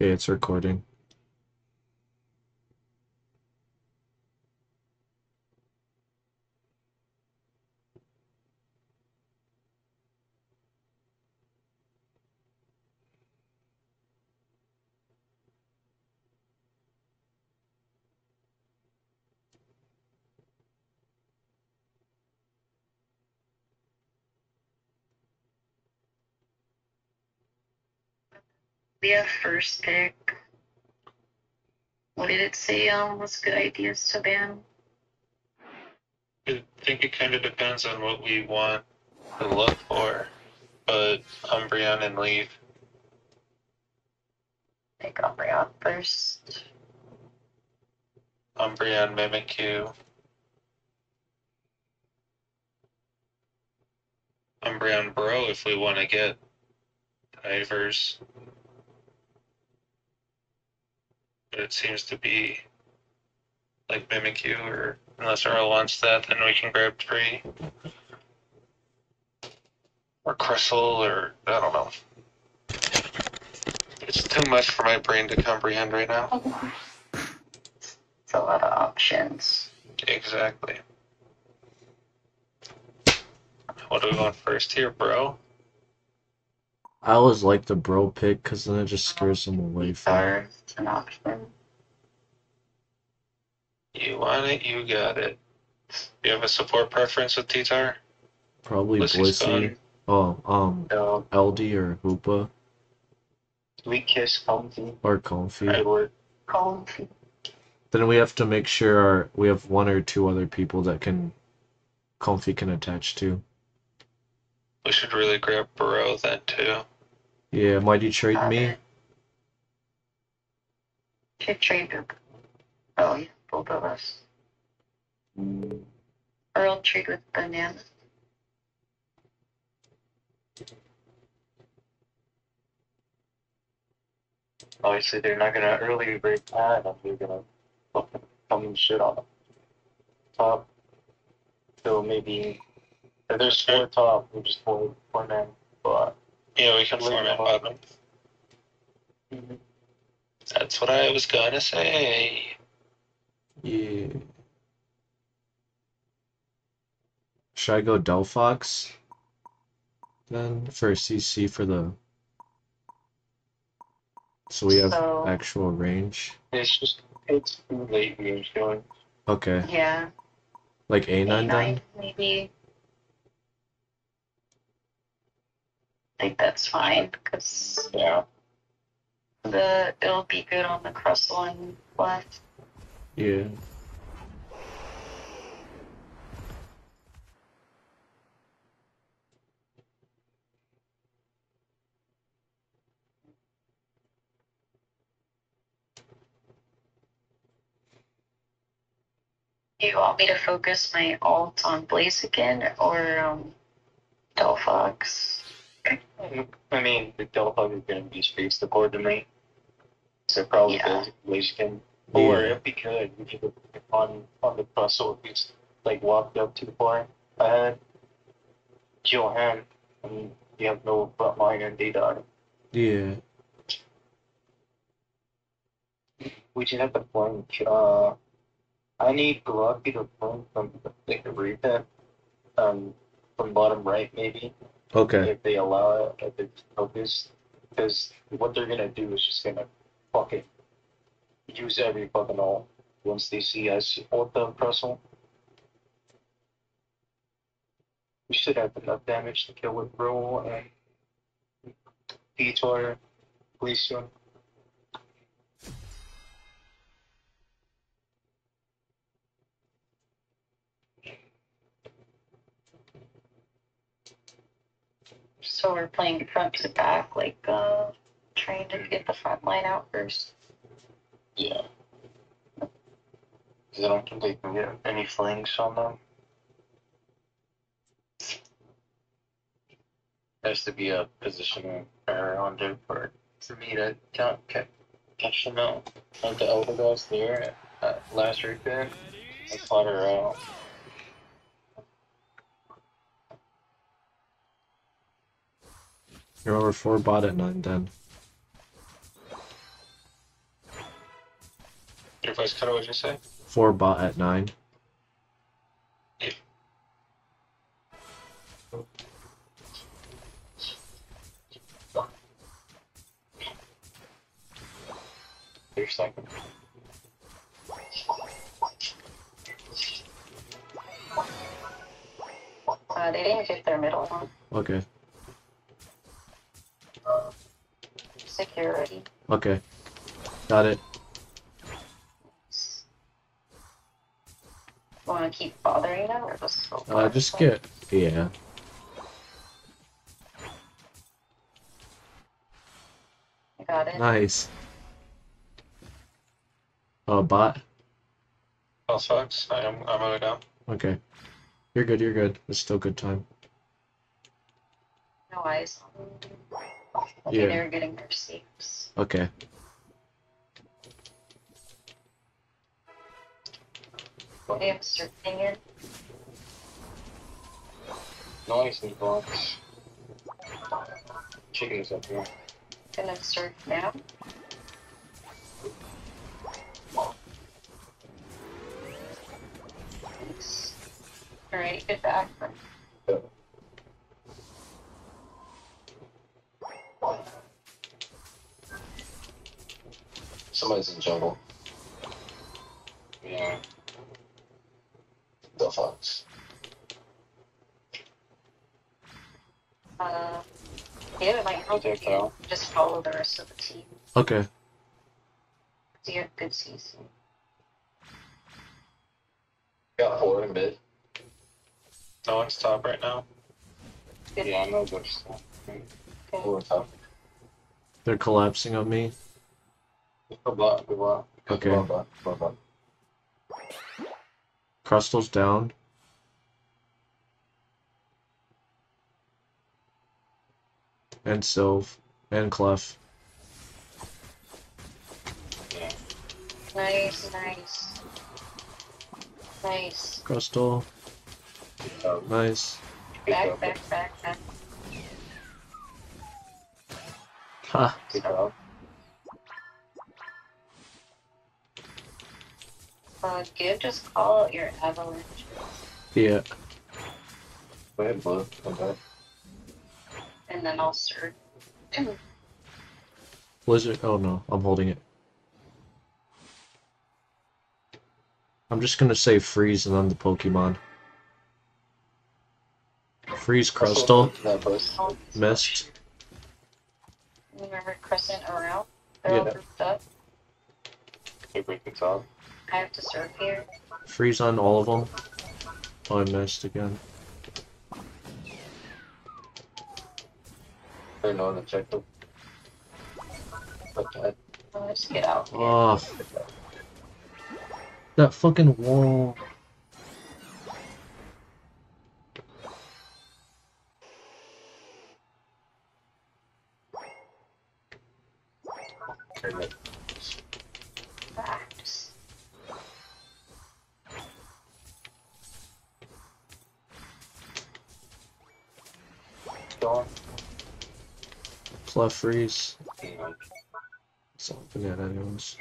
It's recording. We have first pick. What did it say? Um, what's good ideas to ban? I think it kind of depends on what we want to look for, but Umbreon and Leaf. Take Umbreon first. Umbreon, Mimikyu. Umbreon Bro if we want to get divers. It seems to be like Mimikyu, or unless Earl wants that, then we can grab three. Or Crystal, or I don't know. It's too much for my brain to comprehend right now. It's a lot of options. Exactly. What do we want first here, bro? I always like the bro pick because then it just scares them away from Are an option. You want it, you got it. You have a support preference with T-Tar? probably Lucy's Boise. Oh, um, So LD or Hoopa We Kiss Comfey. or Comfey. Right. Or Cold. Then we have to make sure our, we have one or two other people that can Comfey can attach to. We should really grab Burrow then too. Yeah, might you trade Got me? it. Should trade with. Oh, yeah, both of us. Or I'll trade with Banana. obviously they're not gonna early break that and they're gonna fucking come shit on them. Top. So maybe if there's four top, we just four four men. But Yeah, we can form it bottom. That's what I was gonna say. Yeah. Should I go Delphox then for CC for the so we have So- actual range? it's just it's too late range going. Okay, Yeah, like A9 A9 then? maybe. Think that's fine because Yeah. the it'll be good on the Crustle and left. Yeah. Do you want me to focus my alt on Blaze again or um, Delphox? I mean the Delta is gonna be spaced accordingly. So probably Yeah. yeah. can or Yeah. if we could, we could on on the Brussels, we just like walked up too far ahead. Johan, I mean, you have no front line and data. Yeah. We just have the point. Uh, I need Galacti to point from like the reset, um, from bottom right maybe Okay. if they allow it, if it's focused, because what they're gonna do is just gonna fucking use every fucking all once they see us ult the Brussels. We should have enough damage to kill with Bro and Peter, Glaceon. So we're playing front to back, like uh, trying to get the front line out first. Yeah. I don't think they can get any flanks on them. Has to be a position error on their part for me to count, ca- catch them out. Like the elder guys there at, last repair, I fought her out. Remember four bot at nine then. Your voice cut out, what'd you say? Four bot at nine. Your second. Uh, they didn't get their middle one. Okay. Security. Okay. Got it. Want to keep bothering them or just go? Uh, just get. Yeah. I got it. Nice. Uh, bot. Oh, sucks. I'm, I'm gonna go down. Okay. You're good. You're good. It's still good time. No eyes. Okay, Yeah. they're getting their seats. Okay. They have surfing in. Nice in the box. Chicken is up here. Gonna surf now. Alright, get back. Somebody's in jungle. Yeah. The fox. Uh, yeah, it might help Okay, if you just follow the rest of the team. Okay. So you have good season. Got four in mid. No one's top right now. Good. Yeah, I know there's Okay. four top. They're collapsing on me. Good luck. Okay. Good luck. Crustle's down. And Sylve. And Clef. Yeah. Nice, nice. Nice. Crustle. Um, Nice. Back, back, back, back. Ha. Good job. Uh, give just call out your avalanche. Yeah. Go ahead, Blue. Come back. And then I'll surf. Blizzard. Oh no, I'm holding it. I'm just gonna say freeze and then the Pokemon. Freeze Crustle. That Missed. Remember Crescent around? They're all Yeah. grouped up. They break the top. I have to surf here. Freeze on all of them. Oh, I missed again. They're no objective. Okay. I'll just get out. here. Oh, that fucking wall. Clef freeze. You know, It's all banana anyways.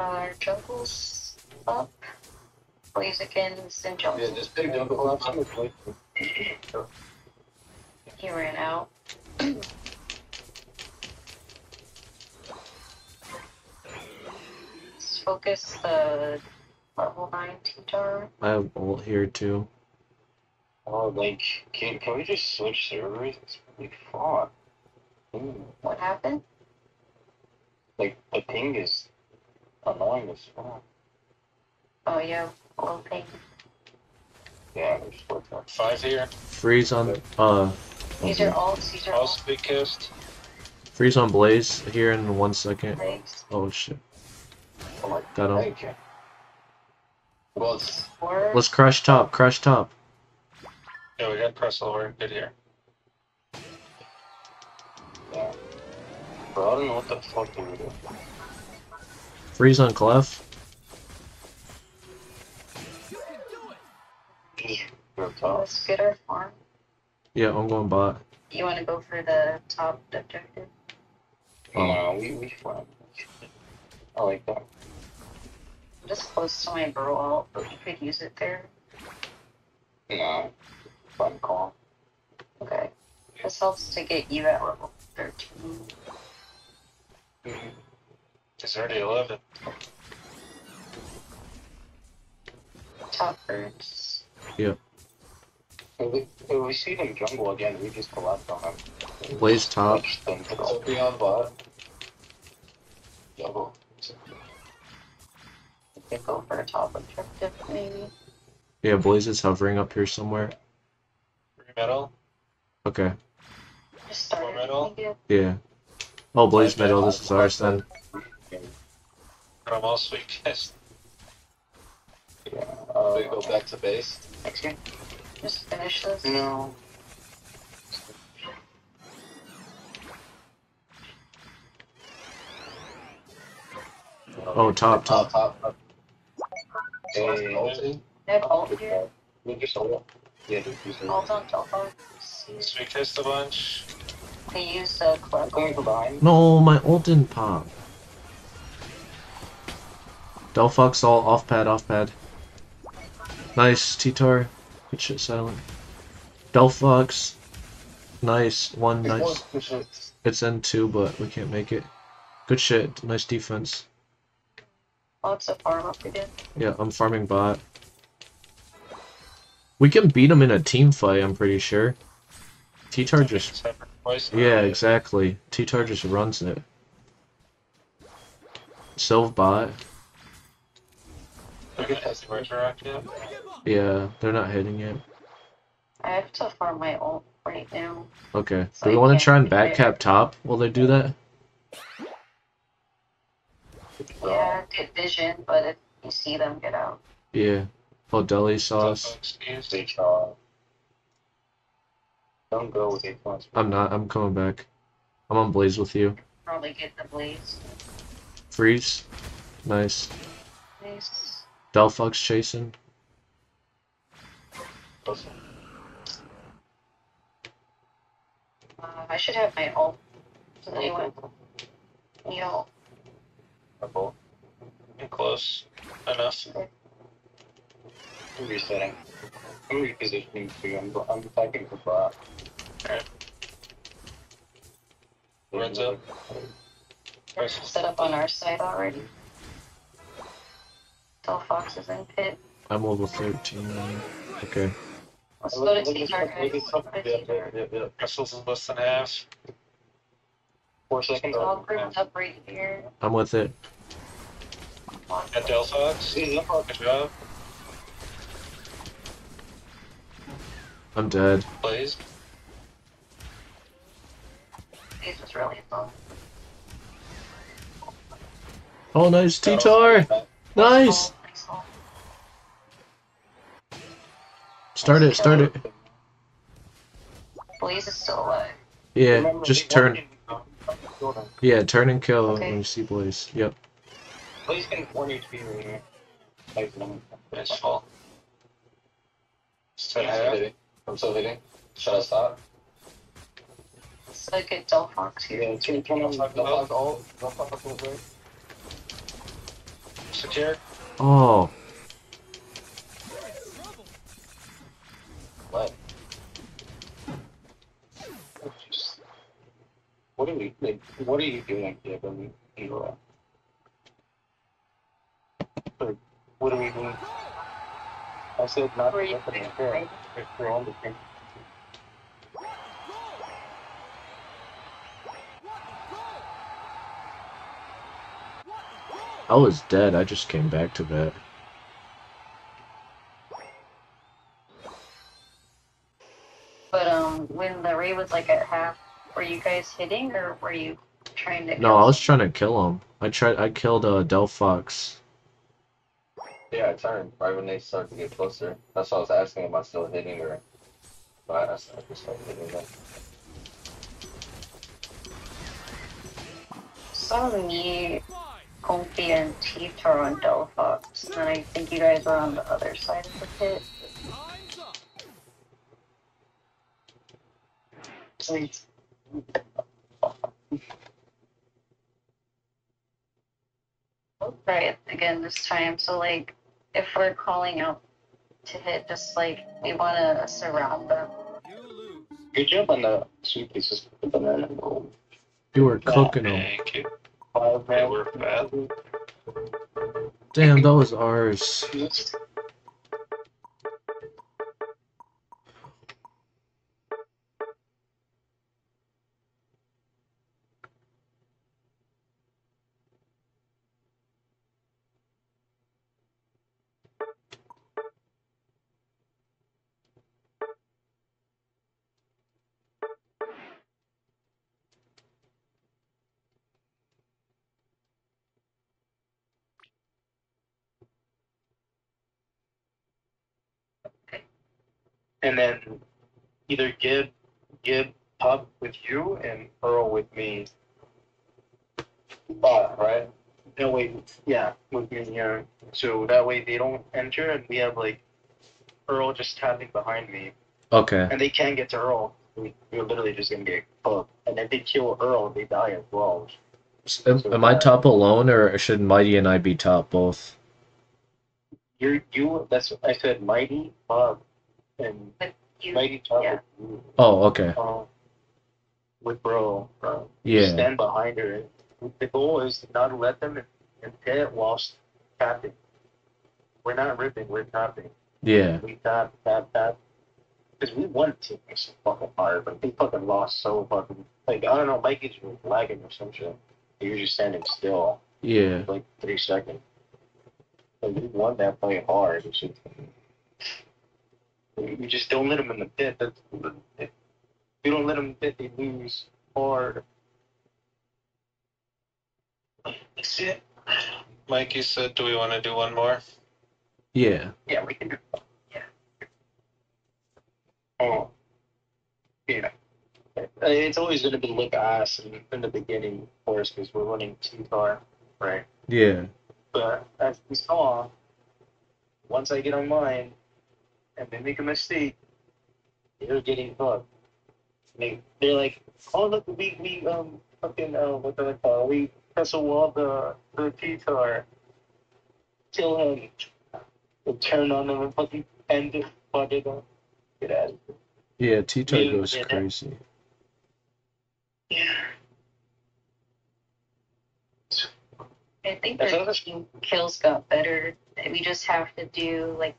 Our jungle's up. Blazikens and Yeah, jungle. just big jungle collapse. I'm gonna He ran out. Let's focus the level 9 T-Tar. I have ult here too. Oh, like, can, can we just switch servers? It's really fun. What happened? Like, the ping is annoying as fuck. Oh yeah, low ping. Yeah, there's four times. Five here. Freeze on uh These are ults, these are Also ults. be kissed. freeze on Blaze here in one second. Legs. Oh shit. Oh Got him. Thank you. Well, it's, Let's crash top, crash top. Yeah, we got Crystal. We're good here. yeah. Bro, I don't know what the fuck they were doing. Freeze on Clef. Just ripped off. Let's get our farm. Yeah, I'm going bot. You want to go for the top objective? Oh. No, we we fun. I like that. I'm just close to my bro alt, but you could use it there. No, fun call. Okay. This helps to get you at level 13. Mm-hmm. It's already 11. Top birds. If we, if we see them jungle again, we just collect on them. Blaze top. Push them to So be on bot. Double. Could go for a top objective, maybe. Yeah, Blaze is hovering up here somewhere. Free metal. Okay. Just start More metal? it. Yeah. Oh, Blaze metal. This is ours then. And I'm also weakest. yeah. So you Uh, go back to base. Next year. Just finish this. no. Oh, top, top. Top, top. Hey, Ulti. I have ult here. we just ult. Yeah, just use it. Ult on telephone. So we kissed a bunch. They use the I'm going from. No, my ult didn't pop. Delphox all off pad, off pad. Nice, T-Tar. Good shit, silent. Delphox. Nice, one nice. It's N2, but we can't make it. Good shit, nice defense. Oh, Lots of farm up again. Yeah, I'm farming bot. We can beat him in a team fight, I'm pretty sure. T-Tar just... Yeah, exactly. T-Tar just runs it. Sylve bot. Look at that resurrected. Yeah, they're not hitting it. I have to farm my ult right now. Okay. So Do we you want to try and back cap top while they do that? Yeah, get vision, but if you see them, get out. Yeah. Oh, deli sauce. Excuse They try. Don't go with eight points. I'm not. I'm coming back. I'm on Blaze with you. Probably get the blaze. Freeze. Nice. Nice. Delphox chasing. Uh, I should have my ult. Does anyone? You know, Double. I'm close. Enough. I'm resetting. I'm repositioning for you. I'm, I'm attacking for bot. Alright. Runs up. they're set up on our side already. Delphox is in pit. I'm level 13. Okay. Let's go to T-Tar, guys. Crystals is less than half. Four seconds. All grouped up right here. I'm with it. And Delphox. Good job. I'm dead. Blaze. This was really fun. Oh, nice. T-Tar! Nice! Nice. Start it, start it. Blaze is still alive. Yeah, just turn. want you to- Yeah, turn and kill Okay. when you see Blaze. Yep. Please can one HP right here. Like, um, Nice fall. I'm still hitting. I'm still hitting. Should I stop? So get Delphox here. Yeah, turn, turn on. Don't fuck ult. Don't fuck up full break. Secure. Oh, What? Just- What are we, like, what are you doing here when we, you, uh, or what are we doing? I said not. Where you opening pick, here. right? If we're the thing. I was dead. I just came back to that. But um, when the raid was like at half, were you guys hitting or were you trying to? No, kill I was trying to kill him. I tried. I killed uh, Delphox. Yeah, I turned right when they started to get closer. That's why I was asking am I still hitting or but I started to start hitting them. Saw me, Comfey, and T-Tar on Delphox, and I think you guys were on the other side of the pit. Please. It again this time. So like, if we're calling out to hit, just like we want to surround them. Good job on the sweet pieces. Put them in. You were cooking them. Thank you. Five They were bad. Damn, that was ours. And then either Gib, Gib pub with you and Earl with me. Uh, right? No wait, yeah, with me here. So that way they don't enter and we have like Earl just tapping behind me. Okay. And they can't get to Earl. We, we're literally just gonna get fucked. And if they kill Earl, they die as well. S- Am, am I top alone, or should Mighty and I be top both? You're you that's I said Mighty, Bob, and You, Mighty top yeah. Oh, okay. Um, with bro, bro. Yeah. Stand behind her. The goal is to not let them in, in pit whilst tapping. We're not ripping, we're tapping. Yeah. We tap, tap, tap. Because we won team so fucking hard, but they fucking lost so fucking. Like, I don't know, Mikey's lagging or some shit. He was just standing still Yeah. like three seconds. Like, we won that fight hard. It's just, we we just don't let them in the pit. That's, if we don't let them in the pit, they lose hard. That's it. Mike, you said, do we want to do one more? Yeah. Yeah, we can do Yeah. Oh. Yeah. Uh, It's always going to be lick ass in, in the beginning, of course, because we're running too far, right? Yeah. But as we saw, once I get online and they make a mistake, they're getting fucked. They, they're like, oh, look, we, we, um, fucking, uh, what do I call it? We press a wall the, the T-tar. Kill him. They turn on them and fucking end it, fuck it up. Get out of here. Yeah. T-Tar Yeah, goes yeah. crazy. Yeah. I think That's our another- team kills got better. We just have to do like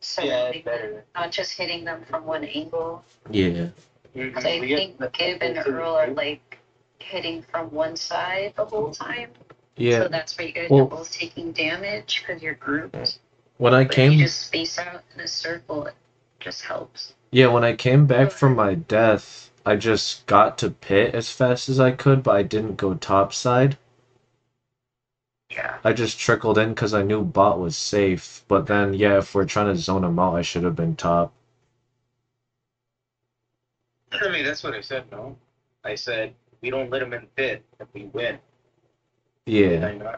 Yeah, surrounding them, better. not just hitting them from one angle. Yeah. Mm-hmm. Because I We think get- Gib and Earl are like hitting from one side the whole time. Yeah. So that's where you guys Well- are both taking damage because you're grouped. When I But came, you just space out in a circle, it just helps. yeah, when I came back from my death, I just got to pit as fast as I could, but I didn't go top side. Yeah. I just trickled in because I knew bot was safe. But then, yeah, if we're trying to zone him out, I should have been top. I mean, that's what I said, no? I said, we don't let him in pit if we win. Yeah.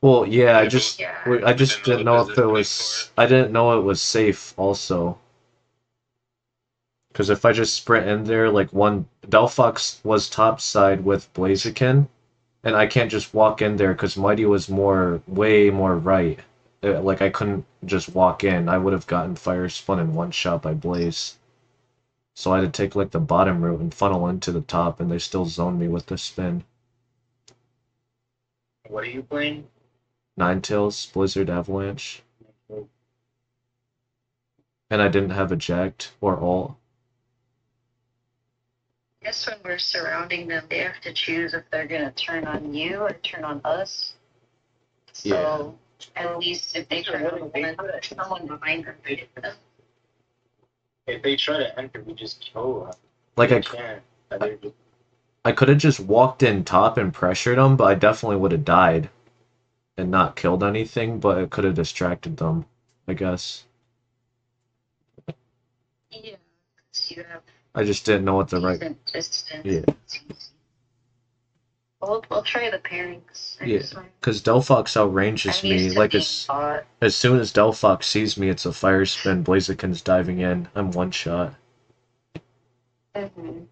Well, yeah, I just, Yeah. I just Didn't know didn't know the if it was. I didn't know it was safe. Also. Because if I just sprint in there, like one Delphox was top side with Blaziken, and I can't just walk in there because Mighty was more, way more right. Uh, Like I couldn't just walk in. I would have gotten fire spun in one shot by Blaze. So I had to take like the bottom route and funnel into the top, and they still zoned me with the spin. What are you playing? Ninetales, Blizzard Avalanche, and I didn't have eject or ult. I guess when we're surrounding them, they have to choose if they're gonna turn on you or turn on us. So at least if they turn on one, someone behind them could them. If they try to enter, we just kill them. Like We I, can't. And I could have just walked in top and pressured them, but I definitely would have died and not killed anything, but it could have distracted them, I guess. Yeah. 'cause you have I just didn't know what the right. distance. Yeah. We'll, we'll try the pairings. Yeah. Because Delphox outranges I'm me. Like as as soon as Delphox sees me, it's a fire spin. Blaziken's diving in. I'm one shot. Mhm.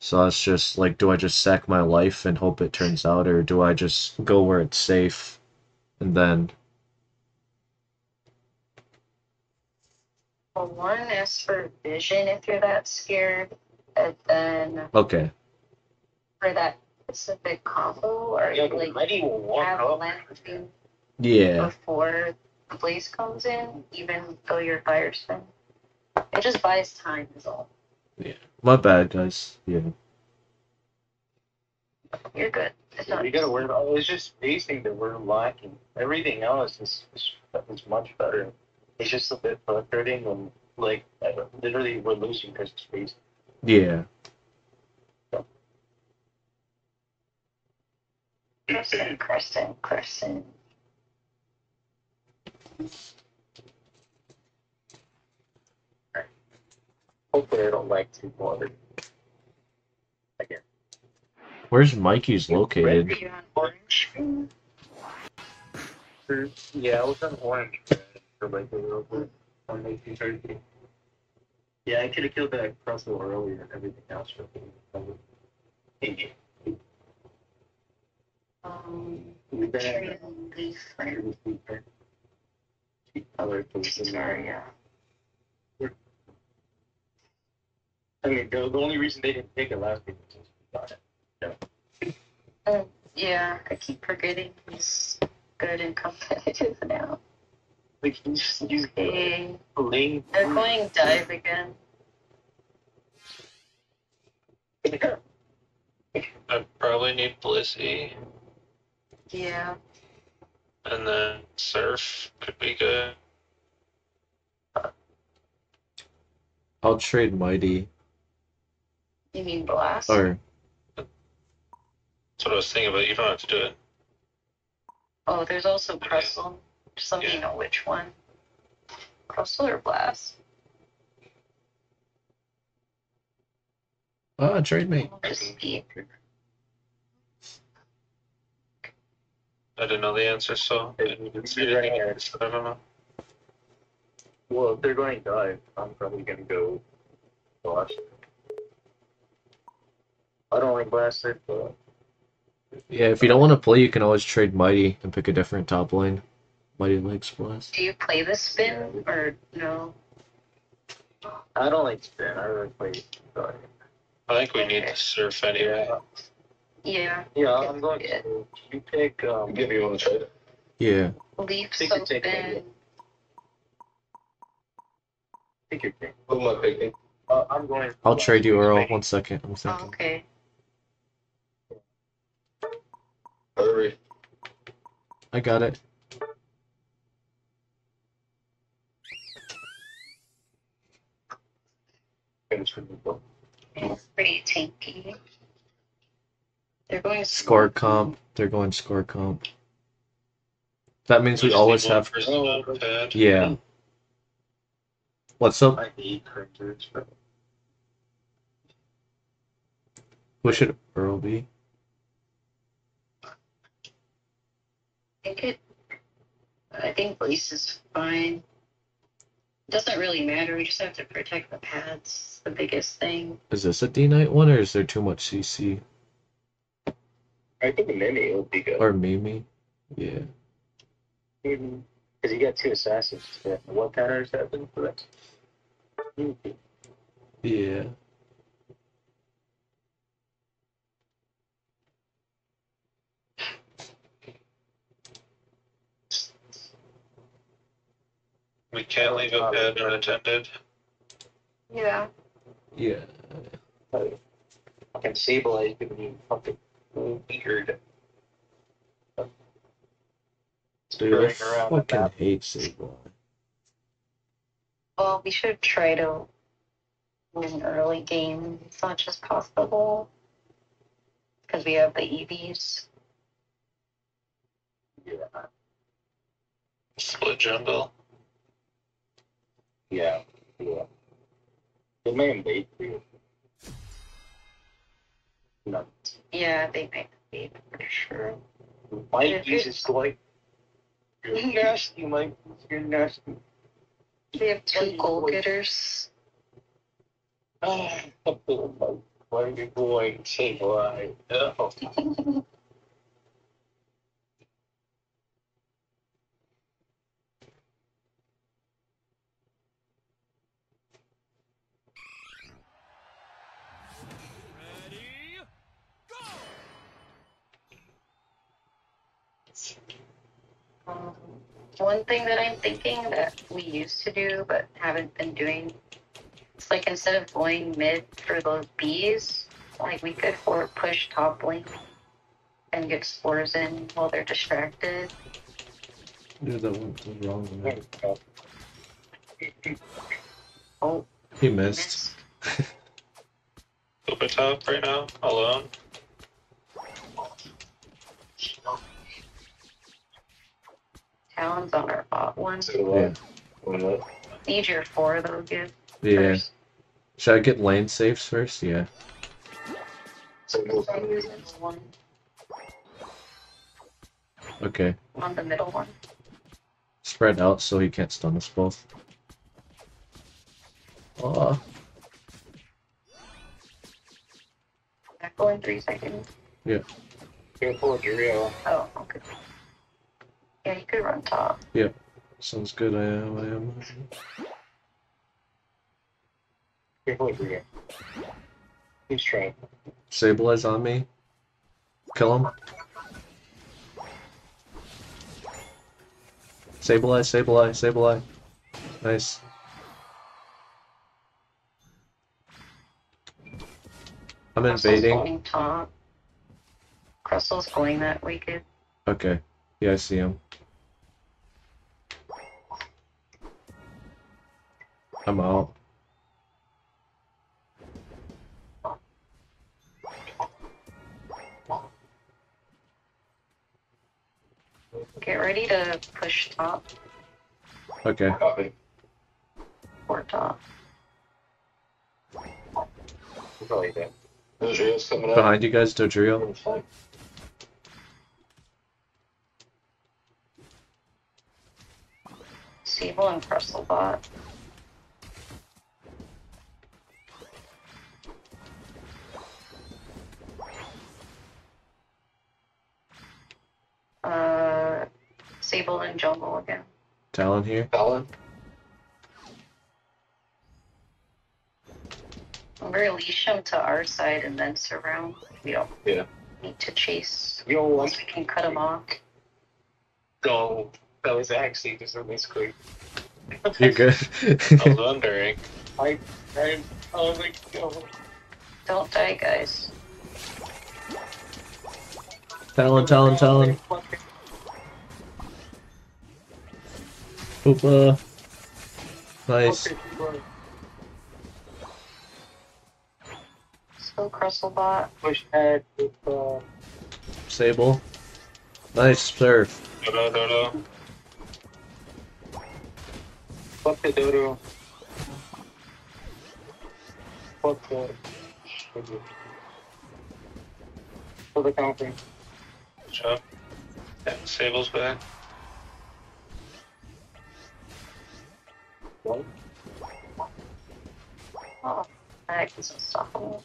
So it's just like, do I just sack my life and hope it turns out, or do I just go where it's safe and then Well, one is for vision if you're that scared, and then okay, for that specific combo, or Yeah, you like Mighty will walk have up. landing yeah, before the blaze comes in, even though you're fire spin. It just buys time, is all. Yeah, my bad, guys. Yeah, You're good. It's Yeah, not you gotta worry about. It's just spacing that we're lacking. Everything else is is, is much better. It's just a bit frustrating when like literally we're losing because of space. yeah. Crescent, crescent, crescent. Hopefully, I don't like too hard. Again, Where's Mikey's located? Orange. Yeah, I was on orange for like a little bit on 1930. Yeah, I could have killed that Russell earlier and everything else. For Um, We tree better and leaf, right? Sorry, yeah. I mean, the, the only reason they didn't take it last week was because we got it. Yeah, I keep forgetting he's good and competitive now. Like, he's, he's Hey, laying they're going dive again. I probably need Blissey, Yeah. and then Surf could be good. I'll trade Mighty You mean blast? or That's what I was thinking but You don't have to do it. Oh, there's also Crustle. Just let me know which one. Crustle or blast? ah trade me. Just I didn't know the answer, so I didn't say You're So I don't know. Well, if they're going to dive, I'm probably gonna go blast. I don't like blasted, but Yeah, if you don't want to play, you can always trade Mighty and pick a different top lane. Mighty Legs Blast. Do you play the spin or no? I don't like spin. I really play dive. I think we need to Surf anyway. Yeah. Yeah, I'm going to. You pick. Um, Give you one trade. Yeah, Leaf Take so your take, spin. pick your pick. Who am I picking? Uh, I'm going. I'll trade you Earl. One second, I'm Oh, thinking. okay. Hurry. I got it. Finish with It's pretty tanky. They're going Score comp. They're going score comp. That means we always have. person on the pad. Yeah. What's up? I hate cringers. but Who should Earl be? I think it. I think Blaze is fine. Doesn't really matter. We just have to protect the pads. The biggest thing. Is this a D night one or is there too much CC? I think Mimi would be good. Or Mimi? Yeah. Because you got two assassins. Yeah. What counter is that for that? Yeah. We can't leave a pad unattended. Yeah. Yeah. Fucking Sable is gonna be fucking weird. Dude, I Screwing around with fucking hate Sable. Well, we should try to win early game as much as possible. Because we have the EVs. Yeah. Split jungle. Yeah. Yeah. They may invade you. No. Yeah, they might be for sure. Mike If uses it's- like. You're mm-hmm. nasty, Mike. You're nasty. We have two goal getters. Oh, Mike. Why are you going to say why? Oh. Um, one thing that I'm thinking that we used to do but haven't been doing, it's like instead of going mid for those bees, like we could for push top lane and get spores in while they're distracted. Yeah, that went wrong. man. Oh, He missed. missed. Super top right now, alone. Talon's on our bot one. So, Yeah. uh, one up. Need your four though, good. Yeah. First. Should I get lane saves first? Yeah. So, go I'm one Okay. on the middle one. Spread out so he can't stun us both. Oh, Echo in three seconds. Yeah. Careful with Rio. Oh, okay. Yeah, you could run top. Yep. Sounds good. I am. I am. Careful with Rio. He's trying. Stabilize on me. Kill him. Stabilize, stabilize, stabilize. Nice. I'm Crystal's invading. going top. Crystal's going that way, good. Okay. Yeah, I see him. I'm out. Get ready to push top Okay. Copy. or top. Probably dead. Those Rio's coming up. Behind you guys, Dodrio. Fine. Sable and Crystal Talon here. Talon. I'm gonna leash him to our side and then surround. We don't Yeah. need to chase. Yo, Once we can cut him off. go. That was actually just a misclick. You're good. I was wondering. I, I, I was like, yo. Don't die, guys. Talon, Talon, Talon. Hoopa. Nice. Still Crystal bot. Push head with, uh, Sable. Nice surf. Dodo, dodo. fuck the dodo. Fuck the. For the counter. Good job. Yeah, Sable's back. What? Oh, that is unstoppable.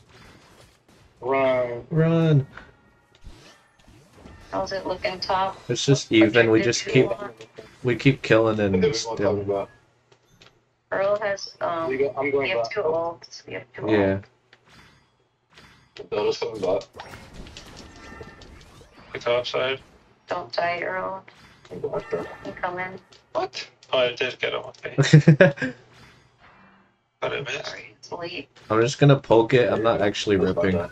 Run. Run. How's it looking top? It's just even. We just keep Objective we keep killing And then and we won't talk still. Earl has, um, We go, I'm we have back. two ults. We have two Yeah. ults. Dodo's coming back. The top side. Don't die, Earl. I'm going after. You come in. What? Oh, I did get him. Okay. But I missed. Sorry, it's late. I'm just gonna poke it. I'm not actually That's about ripping.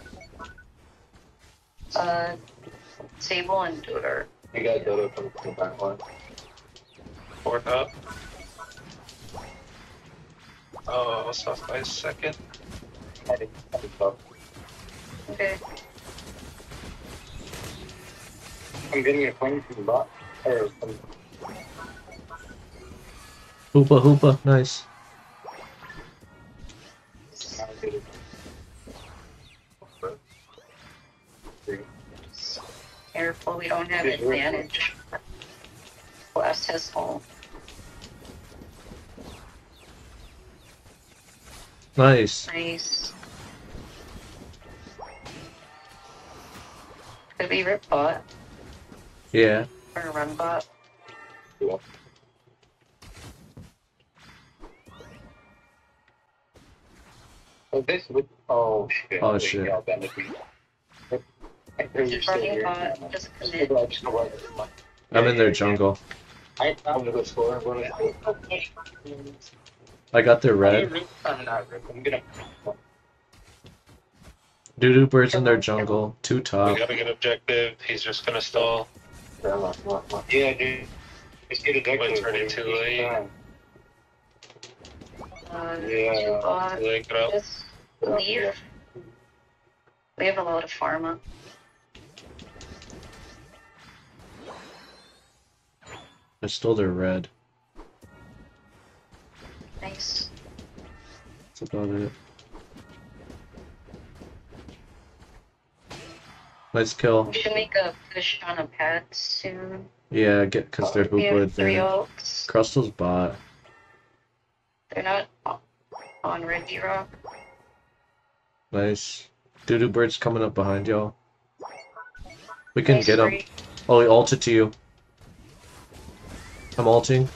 that. Uh, Sable and Doodle. You got Dodo coming from the back line. Four up. Oh, I was off by a second. Heading, heading up. Okay. I'm getting a flame from the bot. Or from Hoopa, hoopa. Nice. I did it. Careful, we don't have Yeah, you're- advantage. Blast his home. Nice. Nice. Could be rip bot Yeah. or run bot. Oh, this would. Oh shit. Oh, shit. Yeah, that would be. I hear you Keep running still here. bot. Just Just commit. go back, just go back. I'm in their Yeah, yeah, jungle. I, I'm gonna go score. I'm gonna go. I got their red. I'm not red. I'm gonna. Doodoo birds in their jungle. Too Two We top. gotta get objective. He's just gonna stall. Yeah, dude. Just get a Might turn it too late. Uh, Yeah. two bot. Like it up. Leave. We have a lot of pharma. I stole their red. Nice. That's about it. Nice kill. We should make a push on a pad soon. Yeah, get because they're Hoopa three there. ults. Crustle's bot. They're not on Regirock. Nice. Doodoo bird's coming up behind y'all. We can Nice get him. Oh, he ulted to you. I'm ulting.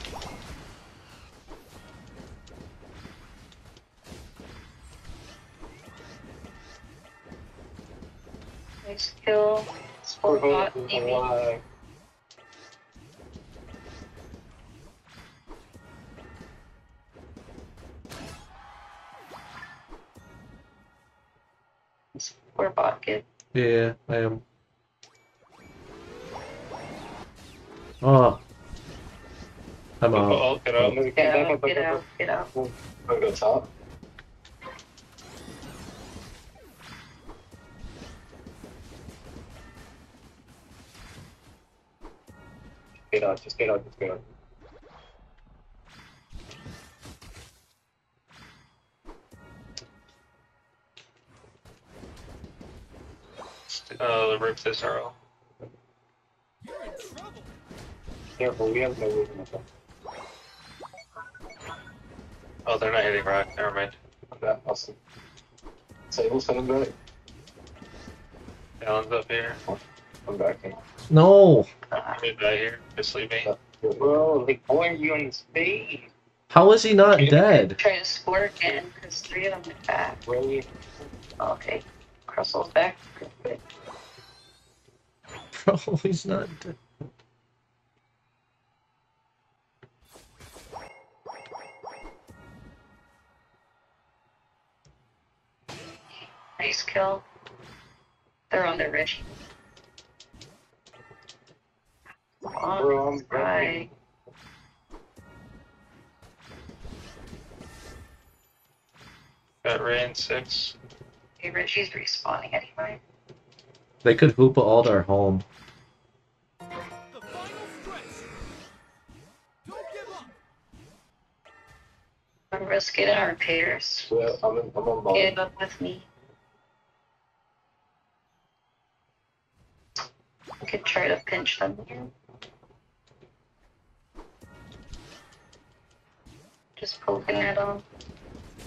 Yeah, I am. Oh. I'm out. get out. Get out, get out, get out. I'm gonna go top. Get out, just get out, just get out. Uh, rip this arrow. Careful, we have no reason to Oh, they're not hitting rock. Never mind. that. Awesome. Sable's coming back. Alan's up here. I'm back in. No! Mid die here. Just leave me. Bro, like, why are you on his face? How is he not dead? try to score again, because three of them went back. Bro, Okay. Crustle's back. Good. Bro, he's not dead. Nice kill. They're on their Reggie. Come on, Bro, I'm right. Got Ray in six. Hey, Reggie's respawning anyway. They could Hoopa ult our home. The final stretch. Don't give up. I'm risking our repairs. well, I'm in, I'm on ball. Get up with me. I could try to pinch them here. Just poking at them.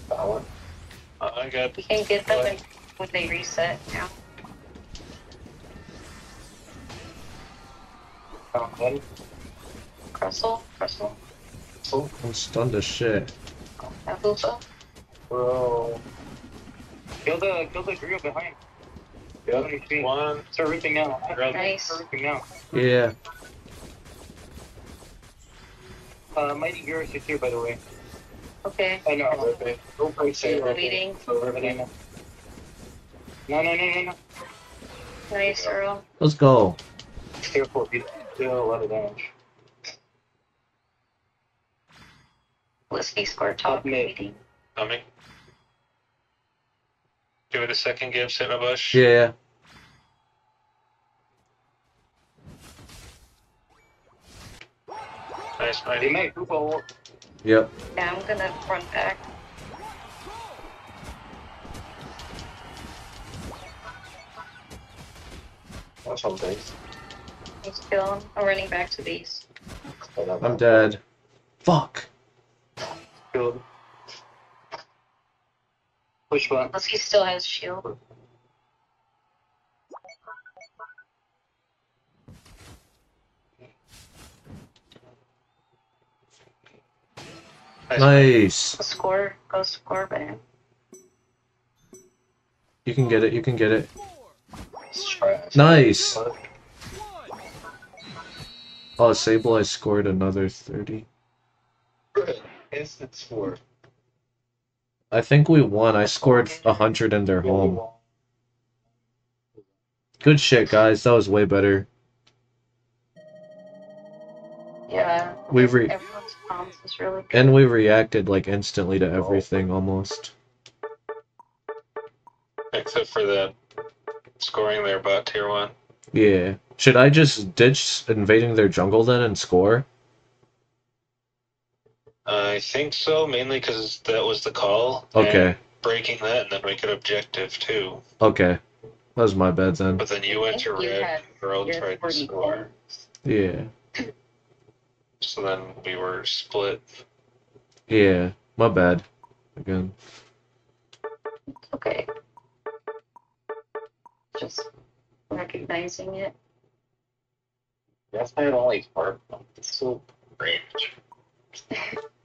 Power. I got We can get them in- when they reset now. Power. One. Crustle, Crustle, So, I'm stunned as shit. Abusa. bro. Kill the, kill the grill behind. Yeah, let me see. one. Start ripping now. Nice. Start ripping now. Yeah. Uh, Mighty Garrus is here, by the way. Okay, I know. Okay. Go play safe. waiting. Go ripping now. No, no, no, no, no. Nice, Earl. Let's go. Careful, you deal a lot of damage. Whiskey score top Top mid. Coming. Give it a second. Give sit in a bush. Yeah. Nice, They mighty. might hoop a Yep. Yeah, I'm gonna run back. That's on base. Nice kill. I'm running back to base. I'm dead. Fuck. Good. Push one. Unless he still has shield. Nice. Nice. Go score. Go score, man. You can get it. You can get it. Four. It's trash. Nice. Oh, Sable, I scored another 30. Instant score. I think we won. I scored 100 in their home. Good shit, guys. That was way better. Yeah. We re- Everyone's comms is really good. and we reacted like instantly to everything almost. Except for that scoring their bot tier one. Yeah. Should I just ditch invading their jungle then and score? I think so, mainly because that was the call. Okay. And breaking that, and then we could objective too. Okay. That was my bad then. But then you went to red, had girl tried to score. Yeah. So then we were split. Yeah. My bad. Again. Okay. Just recognizing it. That's not only part. It's so range.